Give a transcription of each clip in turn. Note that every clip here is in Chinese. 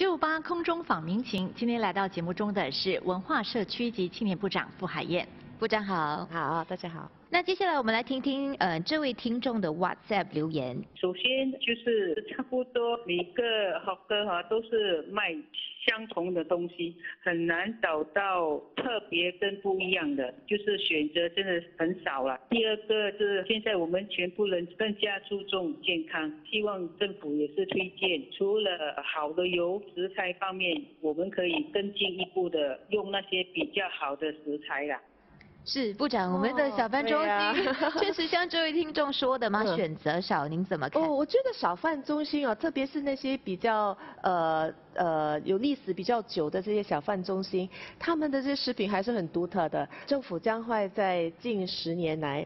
九五八空中访民情，今天来到节目中的是文化社区及青年部长傅海燕。部长好，好，大家好。那接下来我们来听听呃这位听众的 WhatsApp 留言。首先就是差不多每个好歌哈都是卖相同的东西，很难找到特别跟不一样的，就是选择真的很少了。第二个是现在我们全部人更加注重健康，希望政府也是推荐，除了好的油食材方面，我们可以更进一步的用那些比较好的食材啦。是部长，我们的小贩中心确实像这位听众说的吗？选择少，您怎么看？哦，我觉得小贩中心哦，特别是那些比较呃呃有历史比较久的这些小贩中心，他们的这些食品还是很独特的。政府将会在近十年来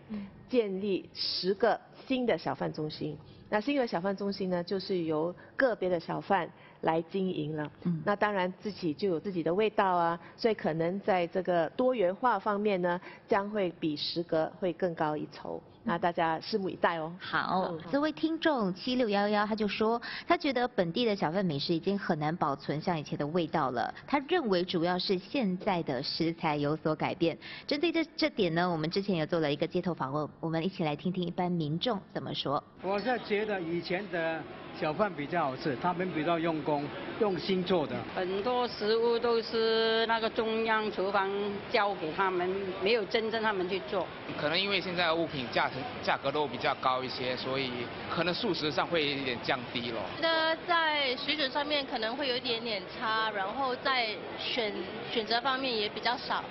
建立十个新的小贩中心。那新的小贩中心呢，就是由个别的小贩。来经营了，那当然自己就有自己的味道啊，所以可能在这个多元化方面呢，将会比十格会更高一筹。那大家拭目以待哦。好，这位听众七六幺幺他就说，他觉得本地的小贩美食已经很难保存像以前的味道了。他认为主要是现在的食材有所改变。针对这这点呢，我们之前也做了一个街头访问，我们一起来听听一般民众怎么说。我是觉得以前的。小贩比较好吃，他们比较用功、用心做的。很多食物都是那个中央厨房交给他们，没有真正他们去做。可能因为现在物品价钱价格都比较高一些，所以可能素食上会有点降低了。那在水准上面可能会有一点点差，然后在选选择方面也比较少。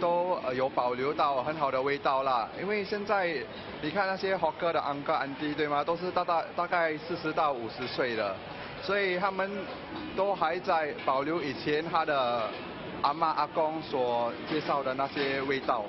都有保留到很好的味道啦，因为现在你看那些好哥的安哥安迪对吗？都是大大大概四十到五十岁的，所以他们都还在保留以前他的阿妈阿公所介绍的那些味道。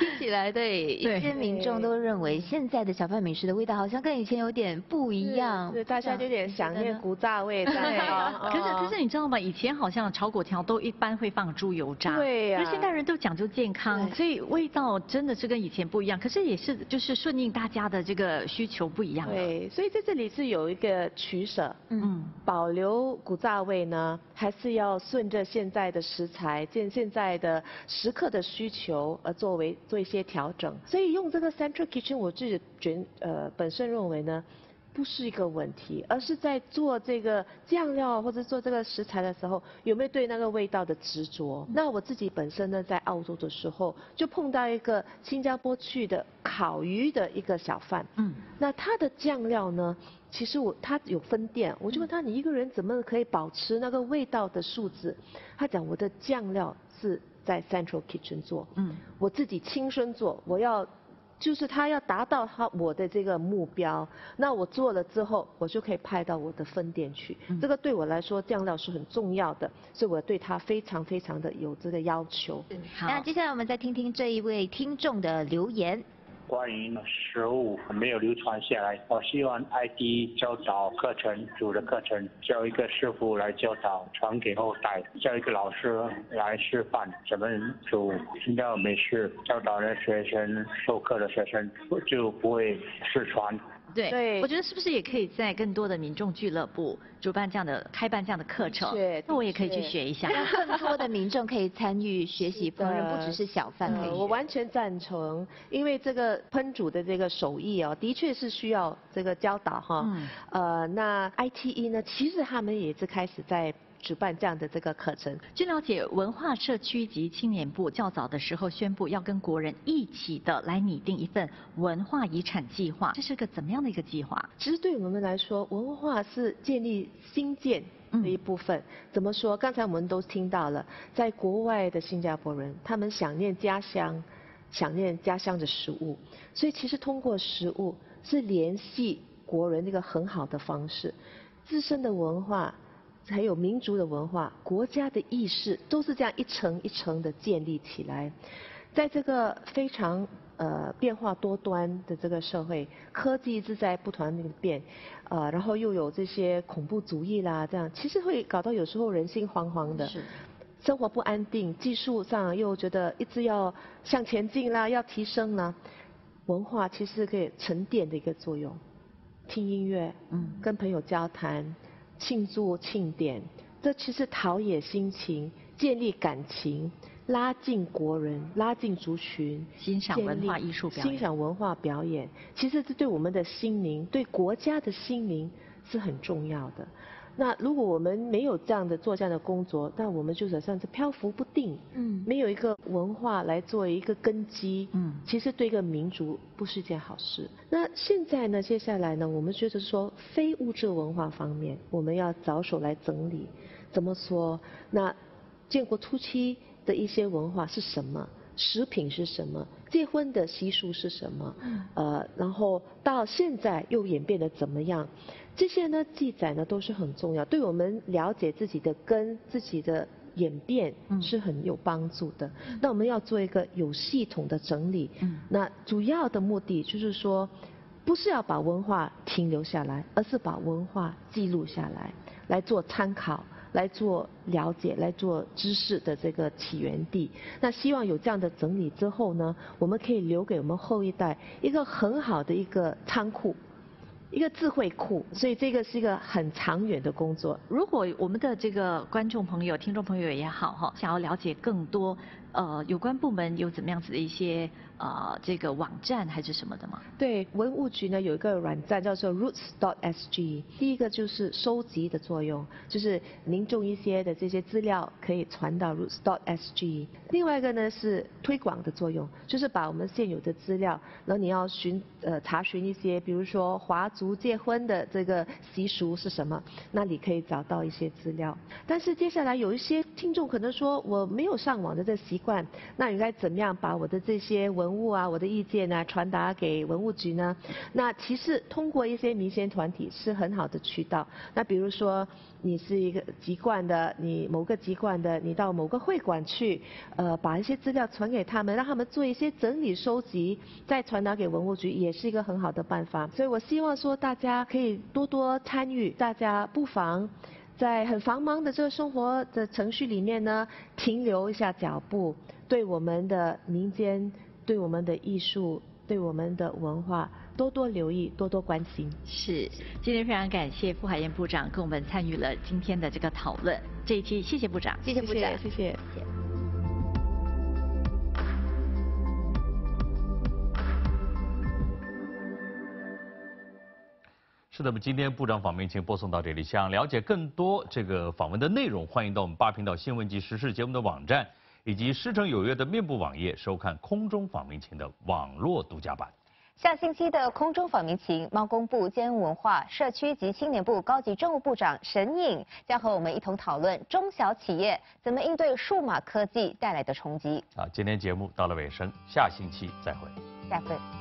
听起来，对一些民众都认为现在的小贩美食的味道好像跟以前有点不一样，对，大家有点想念古早味。对 可是可是你知道吗？以前好像炒粿条都一般会放猪油渣，对呀。可是现代人都讲究健康，所以味道真的是跟以前不一样。可是也是就是顺应大家的这个需求不一样。对，所以在这里是有一个取舍，嗯，保留古早味呢，还是要顺着现在的食材、现现在的食客的需求而作为。做一些调整，所以用这个 Central Kitchen，我自己觉呃本身认为呢，不是一个问题，而是在做这个酱料或者做这个食材的时候，有没有对那个味道的执着？那我自己本身呢，在澳洲的时候就碰到一个新加坡去的烤鱼的一个小贩，嗯，那他的酱料呢，其实我他有分店，我就问他，你一个人怎么可以保持那个味道的数字？他讲我的酱料是。在 Central Kitchen 做，嗯，我自己亲身做，我要，就是他要达到他我的这个目标，那我做了之后，我就可以派到我的分店去，这个对我来说酱料是很重要的，所以我对他非常非常的有这个要求。好，那接下来我们再听听这一位听众的留言。关于食物没有流传下来，我希望 ID 教导课程组的课程，叫一个师傅来教导，传给后代，叫一个老师来示范怎么煮新疆美食，教导的学生授课的学生就不会失传。对，我觉得是不是也可以在更多的民众俱乐部主办这样的、开办这样的课程？对，那我也可以去学一下。让 更多的民众可以参与学习烹饪，不只是小贩可以。我完全赞成，因为这个烹煮的这个手艺哦，的确是需要这个教导哈。嗯。呃，那 ITE 呢，其实他们也是开始在。举办这样的这个课程。据了解，文化社区及青年部较早的时候宣布要跟国人一起的来拟定一份文化遗产计划，这是个怎么样的一个计划？其实对我们来说，文化是建立新建的一部分。怎么说？刚才我们都听到了，在国外的新加坡人，他们想念家乡，想念家乡的食物，所以其实通过食物是联系国人一个很好的方式，自身的文化。还有民族的文化、国家的意识，都是这样一层一层的建立起来。在这个非常呃变化多端的这个社会，科技一直在不断的变，呃，然后又有这些恐怖主义啦，这样其实会搞到有时候人心惶惶的，生活不安定，技术上又觉得一直要向前进啦，要提升啦。文化其实可以沉淀的一个作用，听音乐，嗯，跟朋友交谈。庆祝庆典，这其实陶冶心情、建立感情、拉近国人、拉近族群、欣赏文化艺术表演、欣赏文化表演，其实这对我们的心灵、对国家的心灵是很重要的。那如果我们没有这样的做这样的工作，那我们就好像是漂浮不定，嗯，没有一个文化来做一个根基，嗯，其实对一个民族不是一件好事。那现在呢，接下来呢，我们觉得说非物质文化方面，我们要着手来整理。怎么说？那建国初期的一些文化是什么？食品是什么？结婚的习俗是什么？呃，然后到现在又演变得怎么样？这些呢记载呢都是很重要，对我们了解自己的根、自己的演变是很有帮助的。那我们要做一个有系统的整理。那主要的目的就是说，不是要把文化停留下来，而是把文化记录下来，来做参考。来做了解，来做知识的这个起源地。那希望有这样的整理之后呢，我们可以留给我们后一代一个很好的一个仓库，一个智慧库。所以这个是一个很长远的工作。如果我们的这个观众朋友、听众朋友也好哈，想要了解更多，呃，有关部门有怎么样子的一些。啊，这个网站还是什么的吗？对，文物局呢有一个软站叫做 Roots.sg。第一个就是收集的作用，就是民众一些的这些资料可以传到 Roots.sg。另外一个呢是推广的作用，就是把我们现有的资料，然后你要寻呃查询一些，比如说华族结婚的这个习俗是什么，那你可以找到一些资料。但是接下来有一些听众可能说我没有上网的这习惯，那应该怎么样把我的这些文物啊，我的意见呢，传达给文物局呢。那其实通过一些民间团体是很好的渠道。那比如说，你是一个籍贯的，你某个籍贯的，你到某个会馆去，呃，把一些资料传给他们，让他们做一些整理收集，再传达给文物局，也是一个很好的办法。所以我希望说，大家可以多多参与，大家不妨在很繁忙的这个生活的程序里面呢，停留一下脚步，对我们的民间。对我们的艺术，对我们的文化，多多留意，多多关心。是，今天非常感谢傅海燕部长跟我们参与了今天的这个讨论。这一期谢谢部长，谢谢部长，谢谢。是的，我们今天部长访问请播送到这里。想了解更多这个访问的内容，欢迎到我们八频道新闻及时事节目的网站。以及师承有约的面部网页收看空中访民情的网络独家版。下星期的空中访民情，猫公部兼文化、社区及青年部高级政务部长沈颖将和我们一同讨论中小企业怎么应对数码科技带来的冲击。啊，今天节目到了尾声，下星期再会。下次。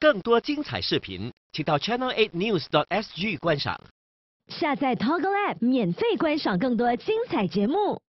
更多精彩视频，请到 Channel 8 News SG 观赏。下载 Toggle App，免费观赏更多精彩节目。